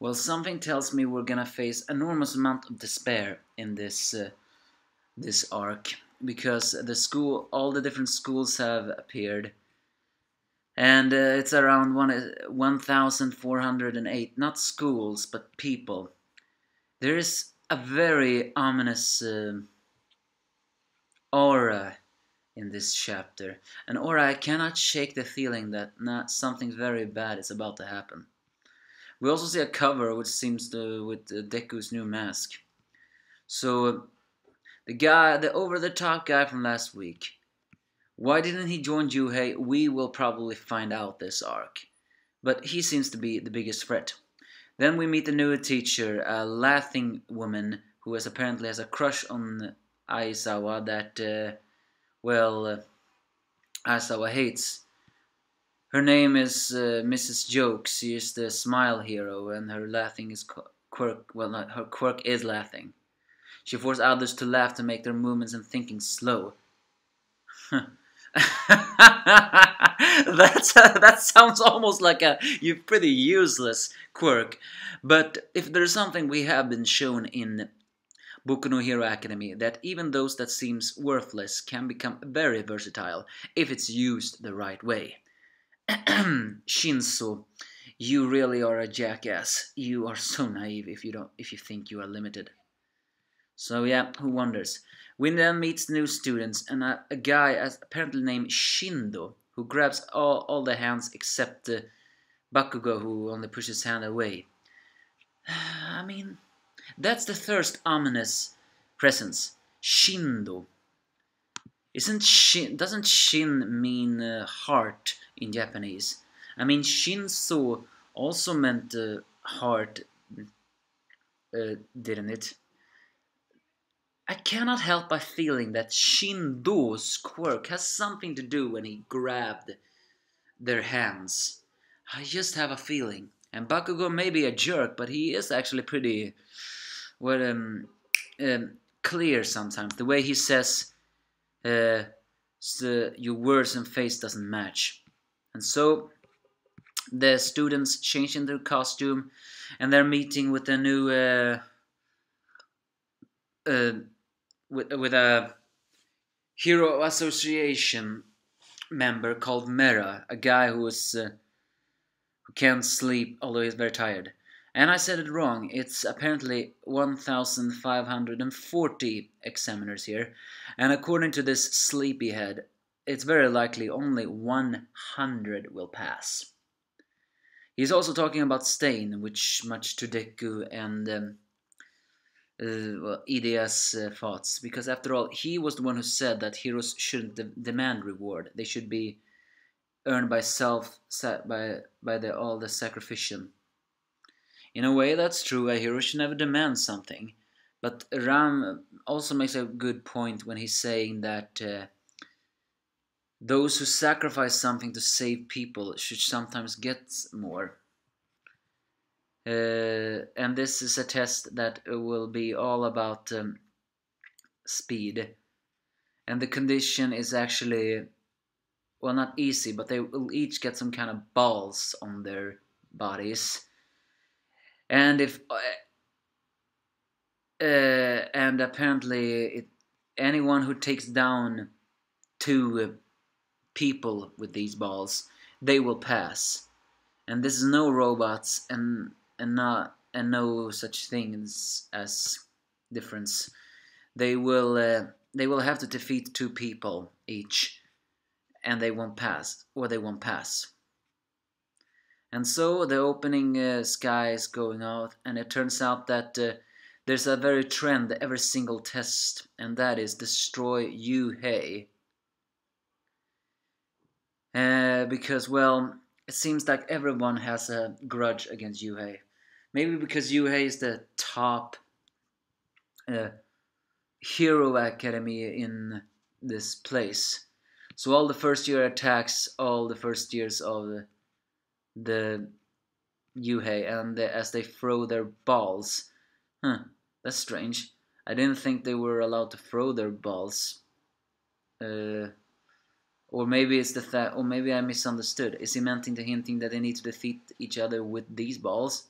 Well, something tells me we're gonna face enormous amount of despair in this uh, this arc because the school, all the different schools have appeared, and uh, it's around one one thousand four hundred and eight, not schools but people. There is a very ominous uh, aura in this chapter, an aura I cannot shake the feeling that not something very bad is about to happen. We also see a cover which seems to with Deku's new mask. So the guy, the over-the-top guy from last week, why didn't he join Yuuei? We will probably find out this arc, but he seems to be the biggest threat. Then we meet the new teacher, a laughing woman who has apparently has a crush on Aizawa that. Uh, well, uh, Aizawa hates. Her name is uh, Mrs. Joke. She is the smile hero, and her laughing is quirk. Well, not her quirk is laughing. She forces others to laugh to make their movements and thinking slow. That's a, that sounds almost like a you pretty useless quirk, but if there's something we have been shown in Boku no Hero Academy that even those that seems worthless can become very versatile if it's used the right way. Shinso, you really are a jackass. You are so naive if you don't if you think you are limited. So yeah, who wonders? We then meets new students and a, a guy as apparently named Shindo who grabs all, all the hands except the Bakugo who only pushes hand away. I mean, that's the first ominous presence. Shindo. Isn't shin, doesn't shin mean uh, heart in Japanese? I mean, shinso also meant uh, heart, uh, didn't it? I cannot help by feeling that Shindo's quirk has something to do when he grabbed their hands. I just have a feeling. And Bakugo may be a jerk, but he is actually pretty well um, um, clear sometimes. The way he says uh, the, your words and face doesn't match. And so the students changing their costume and they're meeting with a new uh, uh, with, with a hero association member called Mera, a guy who is uh, who can't sleep although he's very tired. And I said it wrong. It's apparently 1,540 examiners here. And according to this sleepyhead, it's very likely only 100 will pass. He's also talking about Stain, which much to Deku and um, uh, well, Iida's uh, thoughts. Because after all, he was the one who said that heroes shouldn't de demand reward. They should be earned by self, by, by the, all the sacrificial. In a way, that's true. A hero should never demand something. But Ram also makes a good point when he's saying that uh, those who sacrifice something to save people should sometimes get more. Uh, and this is a test that will be all about um, speed. And the condition is actually, well, not easy, but they will each get some kind of balls on their bodies and if uh, uh, and apparently it, anyone who takes down two people with these balls they will pass. And this is no robots and and not and no such things as difference. They will uh, they will have to defeat two people each and they won't pass or they won't pass and so the opening uh, sky is going out, and it turns out that uh, there's a very trend every single test, and that is destroy Yuuei. Uh, because, well, it seems like everyone has a grudge against Yuuei. Maybe because Yuuei is the top uh, hero academy in this place. So all the first year attacks, all the first years of the Yuuei and the, as they throw their balls. Huh, that's strange. I didn't think they were allowed to throw their balls. Uh, or maybe it's the fact, or maybe I misunderstood. Is he meaning to hinting that they need to defeat each other with these balls?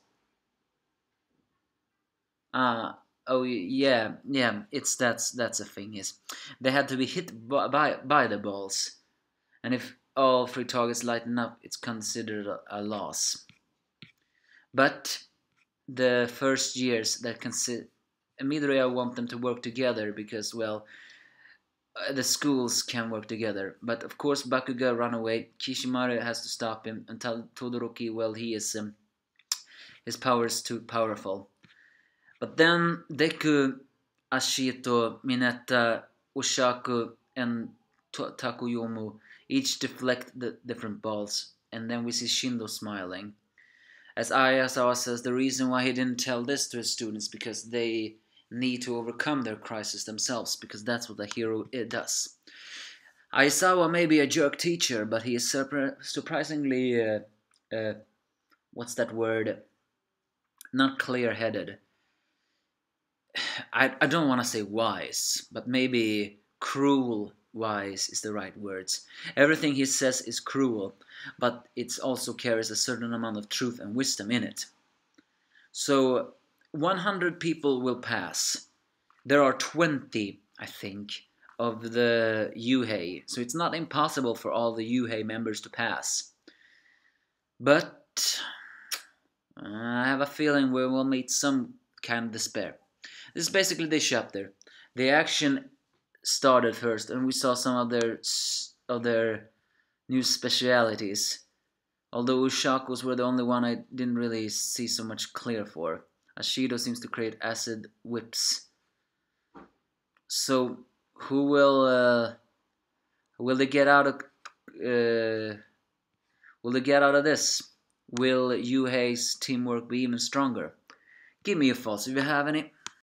Uh, oh yeah, yeah. It's that's that's a thing. Is they had to be hit by by, by the balls, and if all three targets lighten up, it's considered a, loss. But the first years that consider immediately I want them to work together because well uh, the schools can work together. But of course, Bakugo run away. Kishimaru has to stop him and tell Todoroki, well, he is um, his power is too powerful. But then Deku, Ashido, Mineta, Oshaku, and Tokoyami each deflect the different balls, and then we see Shindo smiling. As Aizawa says, the reason why he didn't tell this to his students because they need to overcome their crisis themselves, because that's what a hero does. Aizawa may be a jerk teacher, but he is surprisingly, uh, uh, what's that word? Not clear headed. I, I don't want to say wise, but maybe cruel wise is the right words. Everything he says is cruel, but it also carries a certain amount of truth and wisdom in it. So 100 people will pass. There are 20, I think, of the Yuuei, so it's not impossible for all the Yuuei members to pass. But I have a feeling we will meet some kind of despair. This is basically this chapter. The action started first, and we saw some of their of their new specialities. Although Ushakus were the only one I didn't really see so much clear for. Ashido seems to create acid whips. So, who will uh, will they get out of? Uh, will they get out of this? Will Yuuei's teamwork be even stronger? Give me your thoughts if you have any.